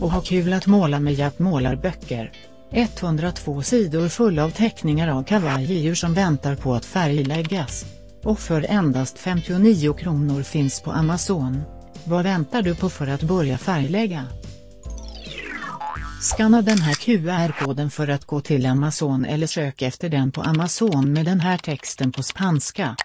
Och ha kul att måla med Japp målarböcker. 102 sidor fulla av teckningar av kavajdjur som väntar på att färgläggas. Och för endast 59 kronor finns på Amazon. Vad väntar du på för att börja färglägga? Skanna den här QR-koden för att gå till Amazon eller sök efter den på Amazon med den här texten på spanska.